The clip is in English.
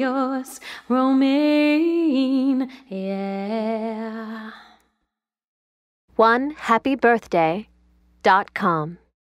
yours, Romaine, yeah. One happy birthday dot com.